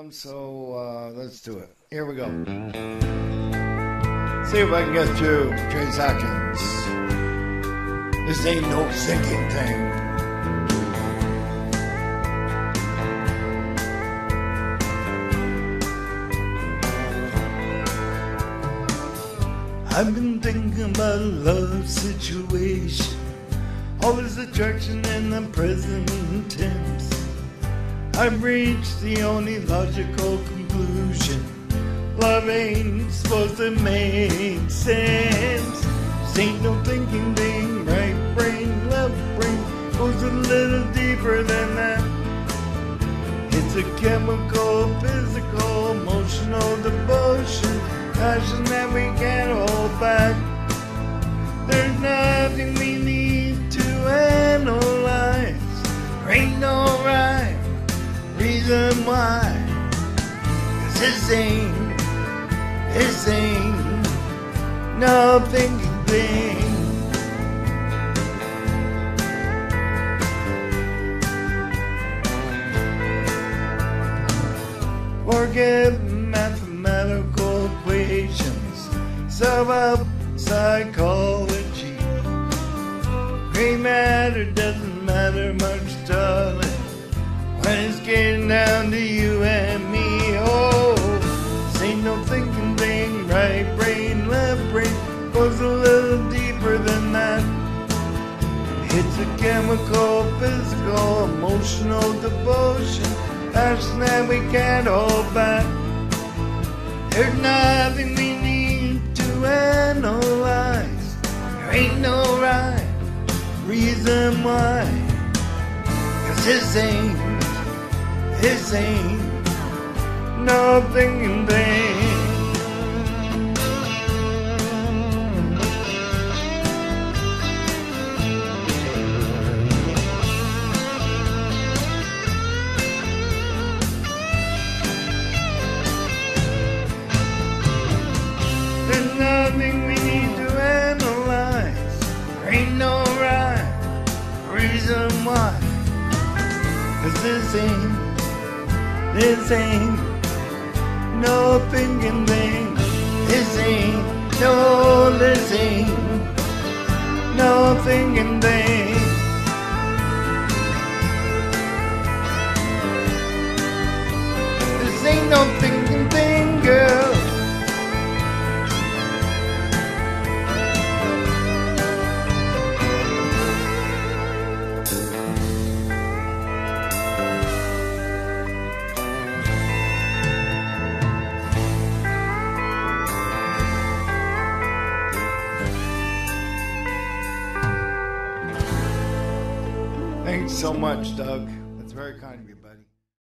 Um, so uh, let's do it. Here we go. See if I can get through Trace Adkins. This ain't no thinking thing. I've been thinking about love situation. Always attraction in the present tense. I've reached the only logical conclusion. Love ain't supposed to make sense. This ain't no thinking thing, right brain, left brain goes a little deeper than that. It's a chemical, physical, emotional devotion, passion that we can't hold back. Cause this ain't, this ain't no thinking thing. Forget mathematical equations, solve up psychology. Gray matter doesn't matter much, darling. When it's getting down to you and than that. It's a chemical, physical, emotional devotion, passion that we can't hold back. There's nothing we need to analyze. There ain't no right reason why. Cause this ain't, this ain't nothing thinking thing. Reason why. Cause this ain't, this ain't no thinking thing. This ain't, no, this ain't no thinking thing. This ain't no Thanks so much, Doug. That's very kind of you, buddy.